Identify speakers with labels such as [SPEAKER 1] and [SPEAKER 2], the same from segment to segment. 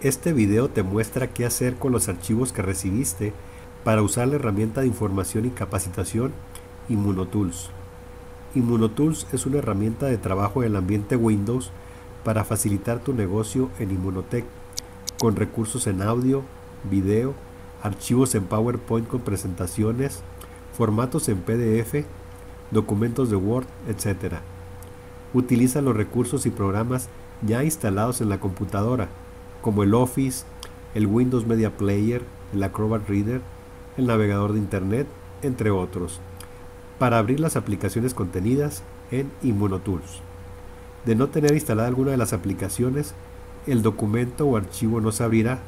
[SPEAKER 1] Este video te muestra qué hacer con los archivos que recibiste para usar la herramienta de información y capacitación Immunotools. Immunotools es una herramienta de trabajo en el ambiente Windows para facilitar tu negocio en Immunotech, con recursos en audio, video, archivos en PowerPoint con presentaciones, formatos en PDF, documentos de Word, etc. Utiliza los recursos y programas ya instalados en la computadora como el Office, el Windows Media Player, el Acrobat Reader, el navegador de Internet, entre otros, para abrir las aplicaciones contenidas en Immunotools. De no tener instalada alguna de las aplicaciones, el documento o archivo no se abrirá.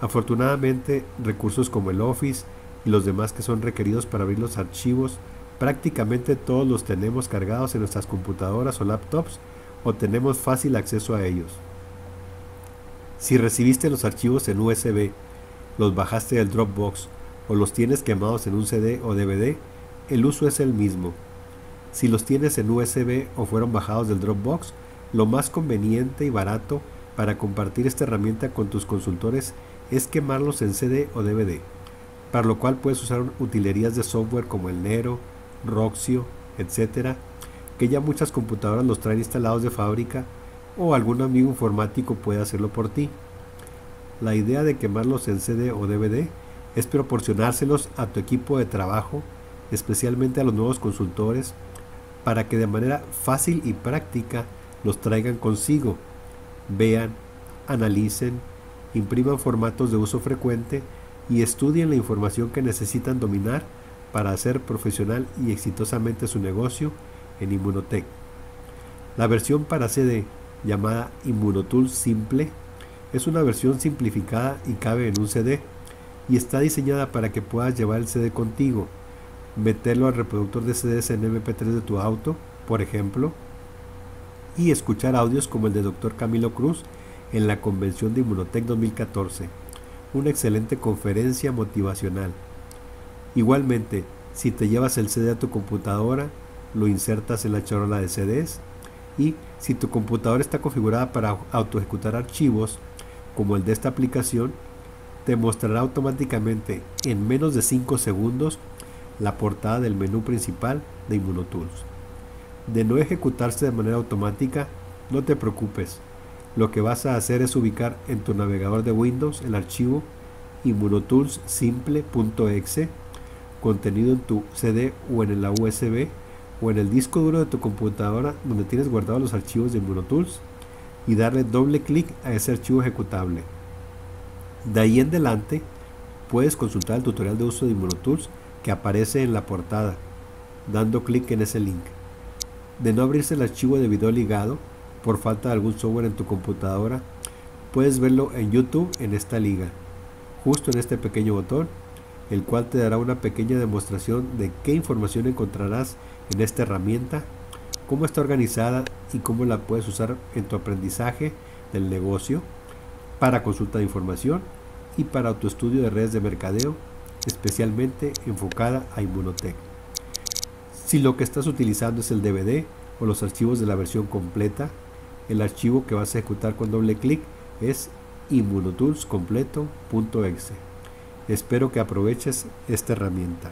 [SPEAKER 1] Afortunadamente, recursos como el Office y los demás que son requeridos para abrir los archivos, prácticamente todos los tenemos cargados en nuestras computadoras o laptops o tenemos fácil acceso a ellos. Si recibiste los archivos en USB, los bajaste del Dropbox o los tienes quemados en un CD o DVD, el uso es el mismo. Si los tienes en USB o fueron bajados del Dropbox, lo más conveniente y barato para compartir esta herramienta con tus consultores es quemarlos en CD o DVD, para lo cual puedes usar utilerías de software como el Nero, Roxio, etc., que ya muchas computadoras los traen instalados de fábrica o algún amigo informático puede hacerlo por ti. La idea de quemarlos en CD o DVD es proporcionárselos a tu equipo de trabajo, especialmente a los nuevos consultores, para que de manera fácil y práctica los traigan consigo, vean, analicen, impriman formatos de uso frecuente y estudien la información que necesitan dominar para hacer profesional y exitosamente su negocio en Immunotech. La versión para CD llamada Immunotool Simple es una versión simplificada y cabe en un CD y está diseñada para que puedas llevar el CD contigo, meterlo al reproductor de CDs en MP3 de tu auto, por ejemplo, y escuchar audios como el de Dr. Camilo Cruz en la convención de Immunotech 2014, una excelente conferencia motivacional. Igualmente, si te llevas el CD a tu computadora, lo insertas en la charola de CDs y si tu computadora está configurada para auto ejecutar archivos como el de esta aplicación, te mostrará automáticamente en menos de 5 segundos la portada del menú principal de Immunotools. De no ejecutarse de manera automática, no te preocupes. Lo que vas a hacer es ubicar en tu navegador de Windows el archivo immunotoolsimple.exe contenido en tu CD o en la USB o en el disco duro de tu computadora donde tienes guardados los archivos de Immunotools y darle doble clic a ese archivo ejecutable. De ahí en adelante puedes consultar el tutorial de uso de Immunotools que aparece en la portada, dando clic en ese link. De no abrirse el archivo de video ligado por falta de algún software en tu computadora, puedes verlo en YouTube en esta liga, justo en este pequeño botón, el cual te dará una pequeña demostración de qué información encontrarás en esta herramienta, cómo está organizada y cómo la puedes usar en tu aprendizaje del negocio, para consulta de información y para tu estudio de redes de mercadeo, especialmente enfocada a Immunotech. Si lo que estás utilizando es el DVD o los archivos de la versión completa, el archivo que vas a ejecutar con doble clic es immunotoolscompleto.exe. Espero que aproveches esta herramienta.